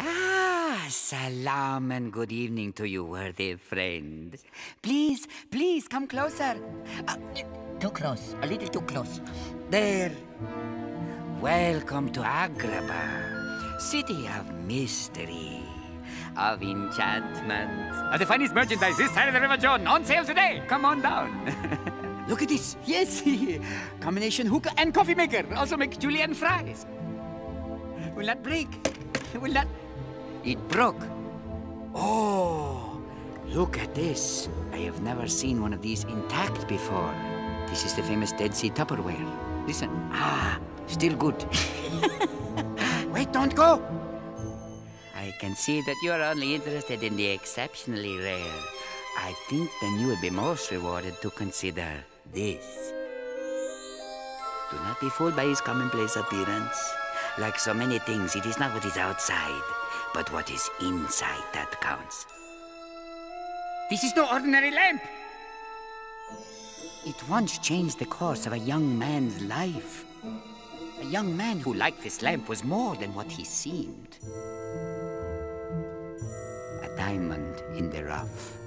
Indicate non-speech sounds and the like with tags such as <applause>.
Ah, salam and good evening to you, worthy friend. Please, please come closer. Uh, Too close, a little too close. there. Welcome to Agrabah, city of mystery, of enchantment. Uh, the finest merchandise this side of the River Jordan, on sale today. Come on down. <laughs> Look at this. Yes, <laughs> combination hookah and coffee maker. Also make julienne fries. Will not break. Will not. It broke. Oh, look at this. I have never seen one of these intact before. This is the famous Dead Sea Tupperware. Listen. Ah, still good. <laughs> Wait, don't go. I can see that you're only interested in the exceptionally rare. I think then you will be most rewarded to consider this. Do not be fooled by his commonplace appearance. Like so many things, it is not what is outside, but what is inside that counts. This is no ordinary lamp! It once changed the course of a young man's life. A young man who liked this lamp was more than what he seemed. A diamond in the rough.